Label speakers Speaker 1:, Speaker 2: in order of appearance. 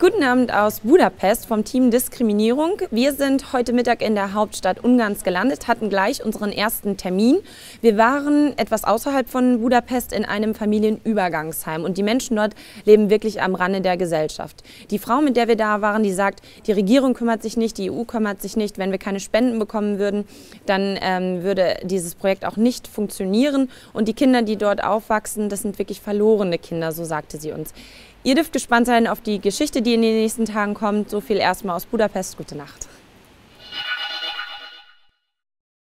Speaker 1: Guten Abend aus Budapest vom Team Diskriminierung. Wir sind heute Mittag in der Hauptstadt Ungarns gelandet, hatten gleich unseren ersten Termin. Wir waren etwas außerhalb von Budapest in einem Familienübergangsheim und die Menschen dort leben wirklich am Rande der Gesellschaft. Die Frau, mit der wir da waren, die sagt, die Regierung kümmert sich nicht, die EU kümmert sich nicht. Wenn wir keine Spenden bekommen würden, dann ähm, würde dieses Projekt auch nicht funktionieren. Und die Kinder, die dort aufwachsen, das sind wirklich verlorene Kinder, so sagte sie uns. Ihr dürft gespannt sein auf die Geschichte, die in den nächsten Tagen kommt. So viel erstmal aus Budapest. Gute Nacht.